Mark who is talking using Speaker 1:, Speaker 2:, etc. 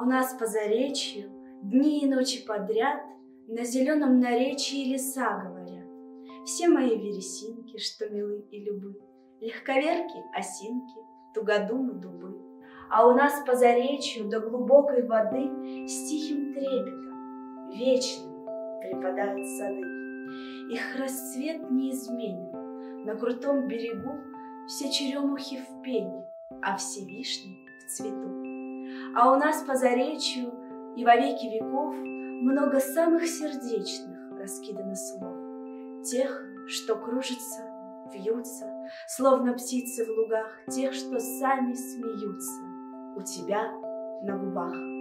Speaker 1: у нас по заречью Дни и ночи подряд На зеленом наречии леса говорят. Все мои вересинки, что милы и любы, Легковерки, осинки, тугодумы, дубы. А у нас по заречью до глубокой воды С тихим трепетом, вечным, припадают сады. Их расцвет неизменен, на крутом берегу Все черемухи в пене, а все вишни в цвету. А у нас по заречью и во веки веков Много самых сердечных раскидано слов, Тех, что кружатся, вьются, Словно птицы в лугах, Тех, что сами смеются У тебя на губах.